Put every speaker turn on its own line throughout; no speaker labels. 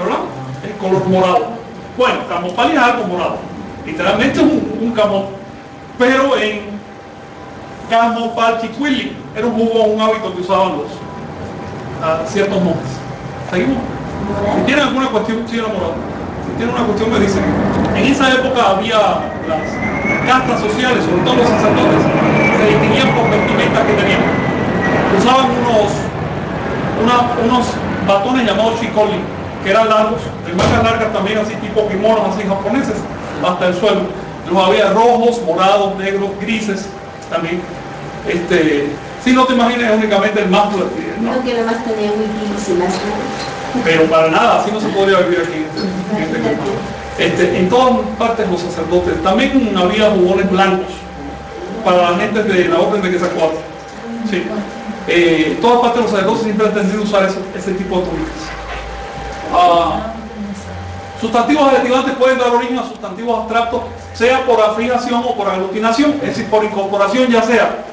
¿verdad? El color morado. Bueno, camopal es algo morado. Literalmente es un, un. Pero en camopal chiquili era un jugo, un hábito que usaban los a ciertos monjes. ¿Seguimos? Si tienen alguna cuestión, sí, morado. Si tienen una cuestión me dicen. En esa época había las castas sociales, sobre todo los sacerdotes, se distinguían por vestimentas que tenían. Usaban unos, una- unos batones llamados chicoli, que eran largos, de mangas largas también, así tipo kimonos, así japoneses, hasta el suelo. Los había rojos, morados, negros, grises también. Este, si no te imagines únicamente el más ¿no?
No quiero más tener wikis y más nada.
Pero para nada, así no se podría vivir aquí en este, en este. Este, en todas partes los sacerdotes, también había jugones blancos para la gente de la orden de Quetzalcóatl. Sí. Eh, en todas partes los sacerdotes siempre han tendido a usar ese, ese tipo de túnicas. Sustantivos adjetivantes pueden dar origen a sustantivos abstractos, sea por afiliación o por aglutinación, es decir, por incorporación ya sea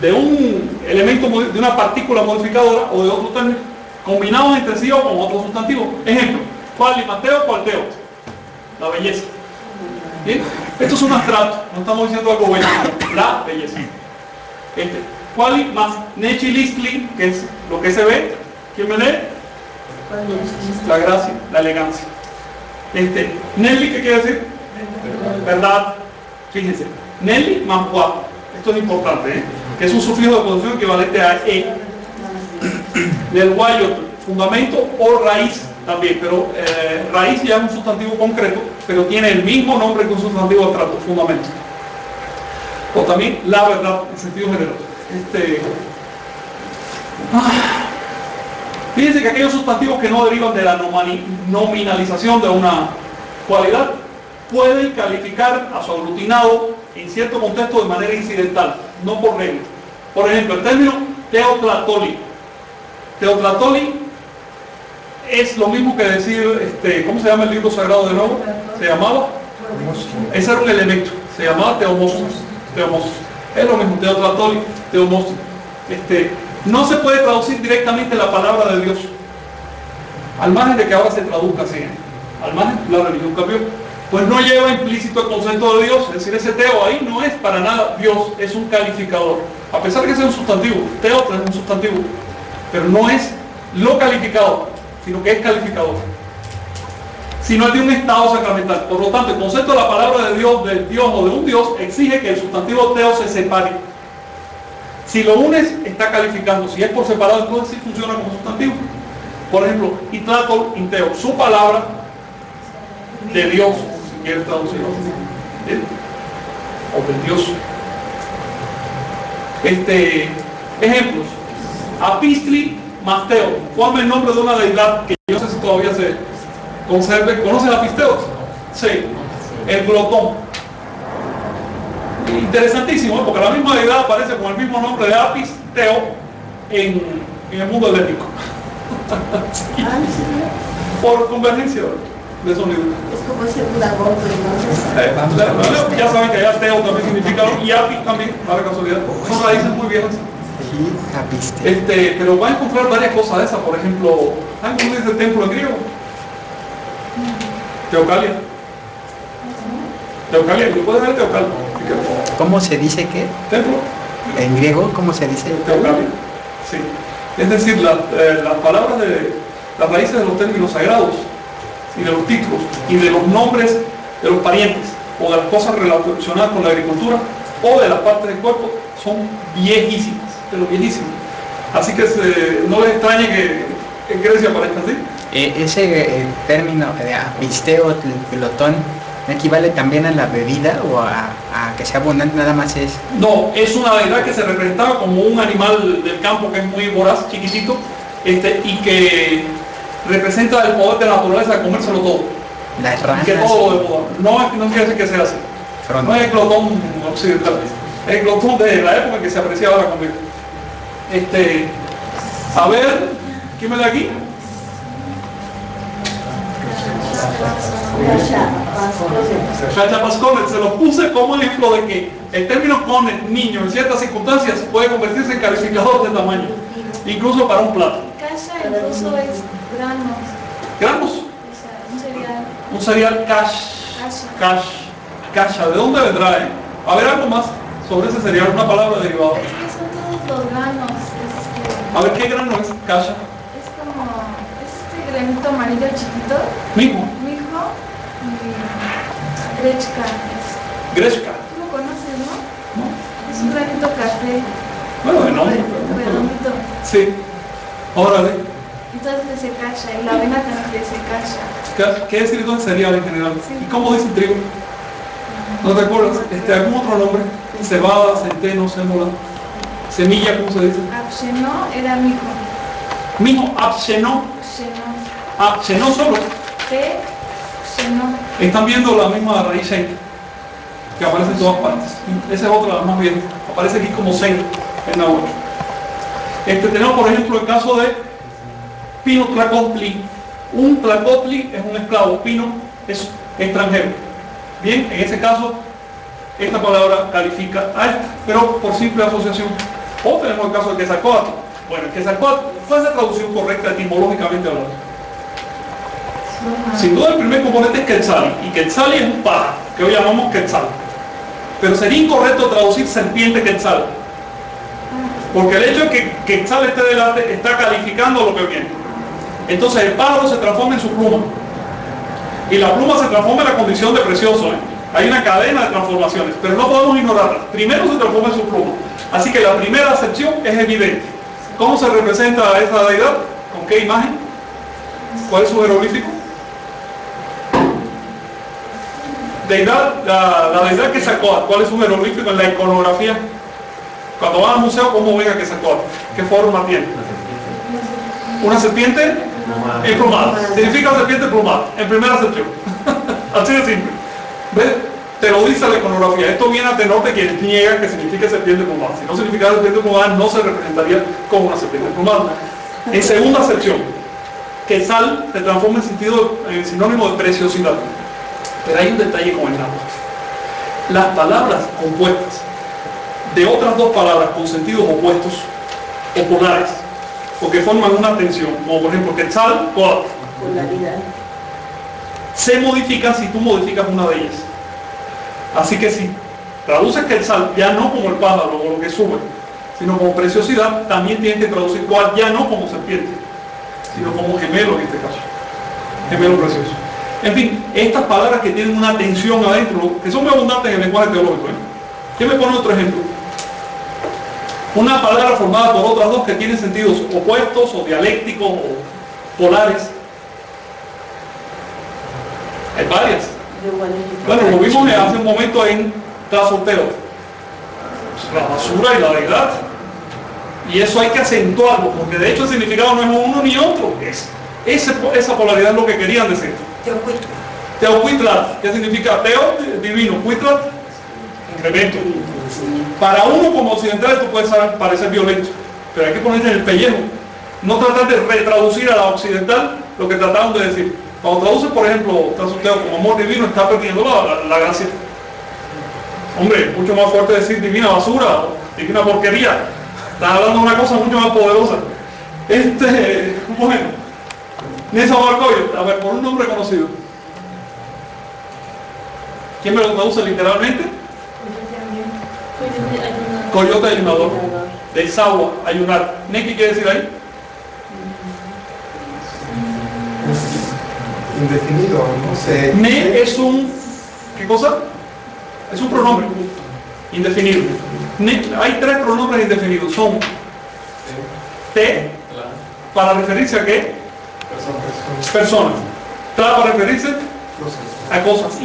de un elemento, de una partícula modificadora o de otro término, combinados entre sí o con otro sustantivo. Ejemplo, cual y Mateo, cual teo. La belleza. Esto es un abstracto, no estamos diciendo algo bueno, la belleza. Este, cuali más nechilistli, que es lo que se ve, ¿quién me lee? La gracia, la elegancia. Este, Nelly, ¿qué quiere decir? ¿Verdad? Fíjense, Nelly más. Esto es importante, ¿eh? que es un sufijo de posición equivalente a E. Del guayo, fundamento o raíz también, pero eh, raíz ya es un sustantivo concreto, pero tiene el mismo nombre que un sustantivo abstracto, fundamento. O también la verdad, en sentido general. Este, ah, Fíjense que aquellos sustantivos que no derivan de la nominalización de una cualidad pueden calificar a su aglutinado en cierto contexto de manera incidental, no por regla. Por ejemplo, el término teotlatoli. Teotlatoli es lo mismo que decir, este, ¿cómo se llama el libro sagrado de nuevo? Se llamaba, ese era un elemento, se llamaba teomostos. teomostos. Es lo mismo, teotlatoli, teomostos. Este, no se puede traducir directamente la palabra de Dios, al margen de que ahora se traduzca así, al margen la religión cambió, pues no lleva implícito el concepto de Dios, es decir, ese teo ahí no es para nada Dios, es un calificador, a pesar de que sea un sustantivo, teo es un sustantivo, pero no es lo calificador, sino que es calificador, sino es de un estado sacramental. Por lo tanto, el concepto de la palabra de Dios, de Dios o de un Dios, exige que el sustantivo teo se separe. Si lo unes, está calificando. Si es por separado, entonces sí funciona como sustantivo. Por ejemplo, itlatol inteo, su palabra de Dios, si quieres traducirlo. ¿Bien? O del Dios. Este, ejemplos. Apistli Masteo. Ponme el nombre de una deidad que yo no sé si todavía se conserve. ¿Conoces a Pisteos? Sí. El glotón. Interesantísimo, ¿eh? porque la misma deidad aparece con el mismo nombre de Apis Teo en, en el mundo helénico. Por convergencia de sonido.
Es como ese budagoto, entonces.
Eh, ya saben que allá Teo también significa y Apis también, para casualidad. Son raíces muy viejas.
Sí.
Este, pero van a encontrar varias cosas de esas, por ejemplo, ¿saben cómo dice templo en griego? Teocalia. Teocalia, lo puedes ver Teocal.
¿Cómo se dice qué?
Templo.
En griego, ¿cómo se dice?
Teocalia. Sí. Es decir, la- eh, las palabras de las raíces de los términos sagrados y de los títulos y de los nombres de los parientes o de las cosas relacionadas con la agricultura o de las partes del cuerpo son viejísimas, pero viejísimas. Así que se- no les extrañe que en Grecia parezca así.
Eh, ese eh, término de apisteo, glotón, ¿no equivale también a la bebida o a, a que sea abundante? Nada más es.
No, es una deidad que se representaba como un animal del campo que es muy voraz, chiquitito, este, y que representa el poder de la naturaleza de comérselo todo.
Las ranas.
que todo lo devorar. No, es- no quiere decir que sea así. No es el glotón occidental, es el glotón de la época en que se apreciaba la comida. Este, a ver, ¿quién me da aquí? Pascones, se lo puse como ejemplo de que el término cone, niño, en ciertas circunstancias puede convertirse en calificador de tamaño, incluso para un plato.
Casa incluso es granos.
¿Ya? sería el cash. Cash. Cash. ¿De dónde vendrá? Eh? A ver algo más sobre ese cereal, una palabra derivada.
Es que son todos los granos. Este,
A ver, ¿qué grano es? Cash.
Es granito amarillo chiquito,
Mismo.
mijo y grechka. es-
Greshka.
Tú lo conoces, ¿no?
¿No?
Es un granito café,
Bueno, de nombre.
redondito.
Sí. Órale.
Entonces se cacha y la avena también se cacha.
¿Qué, qué decir entonces cereal en general?
Sí.
¿Y cómo dice trigo? ¿No te acuerdas? Este, ¿Algún otro nombre? Cebada, centeno, sémola. Semilla, ¿cómo se dice?
Apshenó era mijo.
Mismo, abshenó.
Apshenó.
Abshenó solo.
Apshenó.
Están viendo la misma raíz Shen, que aparece en todas partes. Esa es otra más bien. Aparece aquí como Sen en Nahuatl. Este, tenemos, por ejemplo, el caso de Pino Tlacotli. Un Tlacotli es un esclavo, Pino es extranjero. Bien, en ese caso, esta palabra califica a esta, pero por simple asociación. O tenemos el caso de Quetzalcóatl. Bueno, Quetzalcóatl, ¿cuál es la traducción correcta etimológicamente hablando? Sin duda el primer componente es Quetzal, y Quetzal es un pájaro, que hoy llamamos Quetzal. Pero sería incorrecto traducir serpiente Quetzal, porque el hecho de que Quetzal esté delante está calificando lo que viene. Entonces el pájaro se transforma en su pluma, y la pluma se transforma en la condición de precioso. ¿eh? Hay una cadena de transformaciones, pero no podemos ignorarla. Primero se transforma en su pluma, así que la primera acepción es evidente. ¿Cómo se representa esa deidad? ¿Con qué imagen? ¿Cuál es su jeroglífico? Deidad, la, la deidad que sacó, ¿cuál es su jeroglífico en la iconografía? Cuando van al museo, ¿cómo ven a que sacó? ¿Qué forma tiene? Una serpiente emplumada. Significa serpiente emplumada, en primera acepción. Así de simple. ¿Ves? Te lo dice la iconografía. Esto viene a tenor de quien niega que signifique serpiente emplumada. Si no significara serpiente emplumada, no se representaría como una serpiente emplumada. En segunda acepción, que sal se transforma en sentido, en sinónimo de preciosidad. Pero hay un detalle con el náhuatl. Las palabras compuestas de otras dos palabras con sentidos opuestos o polares, porque forman una tensión, como por ejemplo quetzal,
Polaridad.
se modifican si tú modificas una de ellas. Así que si traduces quetzal ya no como el pájaro o lo que sube, sino como preciosidad, también tienes que traducir coatl ya no como serpiente, sino como gemelo en este caso. Gemelo precioso. En fin, estas palabras que tienen una tensión adentro, que son muy abundantes en el lenguaje teológico. ¿eh? ¿Quién me pone otro ejemplo? Una palabra formada por otras dos que tienen sentidos opuestos o dialécticos o polares. Hay varias. Bueno, lo vimos hace un momento en Trazoteo. La basura y la deidad. Y eso hay que acentuarlo, porque de hecho el significado no es uno ni otro. Es, esa polaridad es lo que querían decir. Teocuitlat, que significa teo, divino, cuitlat, incremento. Para uno como occidental esto puede parecer violento, pero hay que ponerse en el pellejo. No tratar de retraducir a la occidental lo que trataron de decir. Cuando traduce, por ejemplo, Trasuteo como amor divino, está perdiendo la, la- gracia. Hombre, mucho más fuerte decir divina basura, divina porquería. Estás hablando de una cosa mucho más poderosa. Este, bueno, Nessa Barcoyo, a ver, por un nombre conocido. ¿Quién me lo traduce literalmente? Coyote ayunador. De Isagua, ayunar. ¿Ne qué quiere decir ahí?
Indefinido, no sé.
Ne es un, ¿qué cosa? Es un pronombre indefinido. Ne- hay tres pronombres indefinidos. Son te, para referirse a qué?
Personas,
Personas. Tra para referirse a cosas.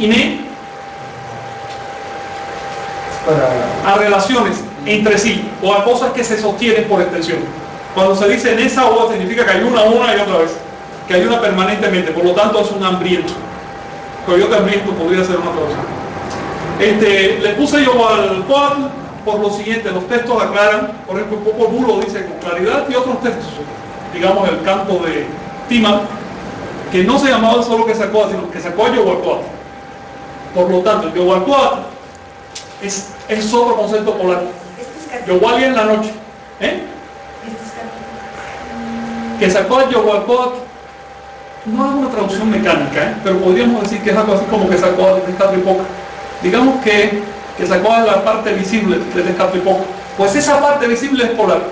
Para
a relaciones entre sí o a cosas que se sostienen por extensión. Cuando se dice en esa agua significa que hay una una y otra vez, que hay una permanentemente, por lo tanto es un hambriento. Coyote hambriento podría ser una traducción. Este, le puse yo al cual por lo siguiente, los textos aclaran, por ejemplo, un poco Bulo dice con claridad y otros textos, digamos el canto de Tima, que no se llamaba solo que sacó, sino que sacó a Yohualcoatl. Por lo tanto, el Yohualcoatl es, es otro concepto polar. Yohuali en la noche. ¿eh? Que sacó a Yohualcoatl no es una traducción mecánica, ¿eh? pero podríamos decir que es algo así como que sacó de Tecatripoca. Digamos que, que sacó de la parte visible de Tecatripoca. Pues esa parte visible es polar.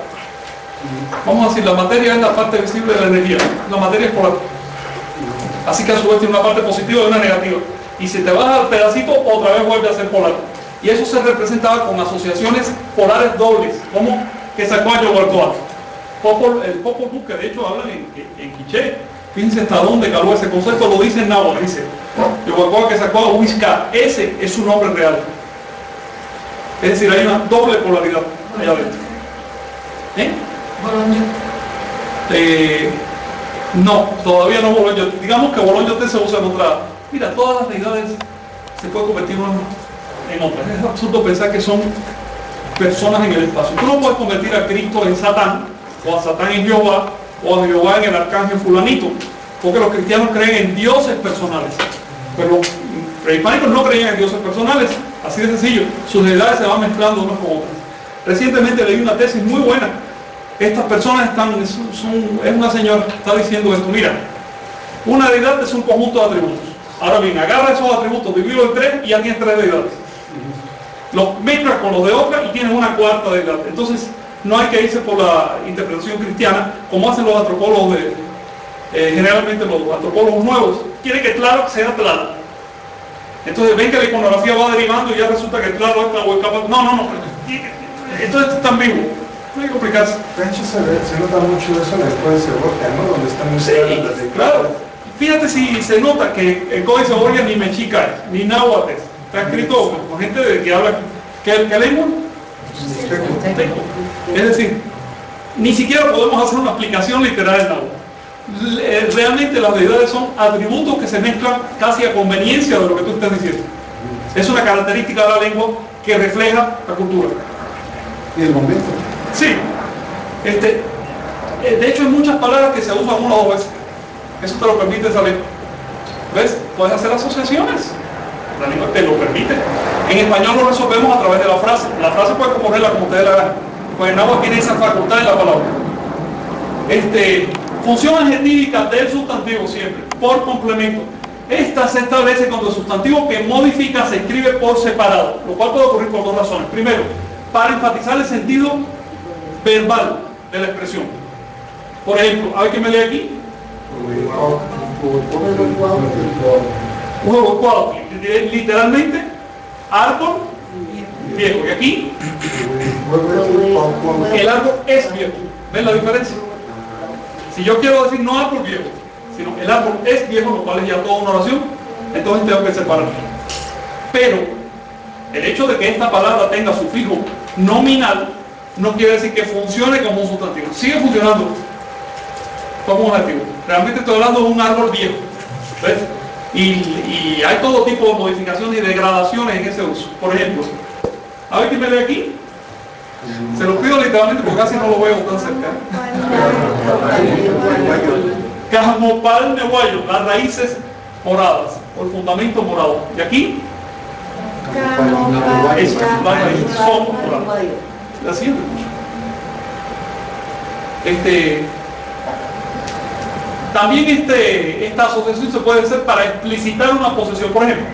Vamos a decir, la materia es la parte visible de la energía. La materia es polar. Así que a su vez tiene una parte positiva y una negativa. Y si te vas al pedacito, otra vez vuelve a ser polar. Y eso se representaba con asociaciones polares dobles, como que sacó a Yoguarcoa. Popol, el Popol Vuh, de hecho hablan en, en quiché, fíjense hasta dónde caló ese concepto, lo dice en náhuatl, dice que sacó a Huizca, ese es su nombre real. Es decir, hay una doble polaridad allá adentro. ¿Eh? Eh, no, todavía no Bolonyo. Digamos que Bolonyo se usa en otra. Mira, todas las deidades se puede convertir una en otras. Es absurdo pensar que son personas en el espacio. Tú no puedes convertir a Cristo en Satán, o a Satán en Jehová, o a Jehová en el arcángel fulanito, porque los cristianos creen en dioses personales. Pero los prehispánicos no creían en dioses personales, así de sencillo. Sus deidades se van mezclando unas con otras. Recientemente leí una tesis muy buena. Estas personas están, es una señora, está diciendo esto, mira, una deidad es un conjunto de atributos. Ahora bien, agarra esos atributos, divídelo en tres y ya tienes tres deidades. Los mezclas con los de otra y tienes una cuarta deidad. Entonces, no hay que irse por la interpretación cristiana, como hacen los antropólogos de, eh, generalmente los antropólogos nuevos, quieren que claro sea claro. Entonces ven que la iconografía va derivando y ya resulta que claro es capaz. No, no, no. Entonces es tan que complicarse.
De hecho, se, ve- se nota mucho eso en el códice Borgia, ¿no? Donde están muy
Sí,
claras las de-
claro. Fíjate si se nota que el códice Borgia ni mexica ni náhuatl es. Está escrito con gente de que habla. ¿Qué, qué lengua? Es decir, ni siquiera podemos hacer una aplicación literal del náhuatl. Eh, Realmente las deidades son atributos que se mezclan casi a conveniencia de lo que tú estás diciendo. Es una característica de la lengua que refleja la cultura.
Y el momento.
Sí. Este, eh, de hecho, hay muchas palabras que se usan una o dos veces. Eso te lo permite saber. ¿Ves? Puedes hacer asociaciones. La lengua te lo permite. En español lo resolvemos a través de la frase. La frase puede componerla como ustedes la hagan. Pues el náhuatl tiene esa facultad en la palabra. Este, función adjetívica del sustantivo siempre, por complemento. Esta se establece cuando el sustantivo que modifica se escribe por separado, lo cual puede ocurrir por dos razones. Primero, para enfatizar el sentido verbal de la expresión. Por ejemplo, a ver qué me lee aquí. Huevo cuautli, literalmente árbol viejo. Y aquí el árbol es viejo. ¿Ven la diferencia? Si yo quiero decir no árbol viejo, sino el árbol es viejo, lo cual es ya toda una oración, entonces tengo que separar. Pero el hecho de que esta palabra tenga sufijo nominal no quiere decir que funcione como un sustantivo. Sigue funcionando como un adjetivo. Realmente estoy hablando de un árbol viejo. ¿ves? Y, y hay todo tipo de modificaciones y degradaciones en ese uso. Por ejemplo, a ver quién me lee aquí. Se lo pido literalmente porque casi no lo veo tan cerca. Casmopal de guayo, las raíces moradas, o el fundamento morado. Y aquí, eso, las raíces son moradas. La. Este, también este, esta asociación se puede hacer para explicitar una posesión. Por ejemplo,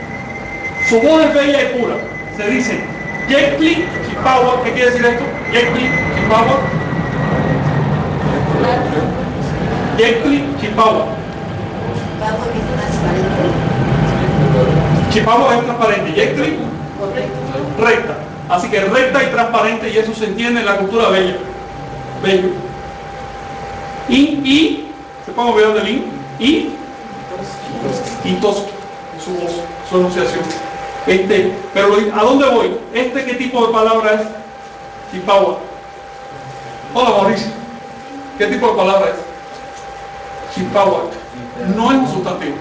su voz es bella y pura. Se dice, Yekli Chipawa. ¿Qué quiere decir esto? Yekli Chipawa. Yekli Chipawa. Chipawa es transparente. Yekli recta. Así que recta y transparente y eso se entiende en la cultura bella. Bello. Y, y, se puede olvidar del in, y, y tosco, su voz, su enunciación. Este, pero ¿a dónde voy? ¿Este qué tipo de palabra es? Chipawa. Hola Mauricio. ¿Qué tipo de palabra es? Chipawa. No es un sustantivo.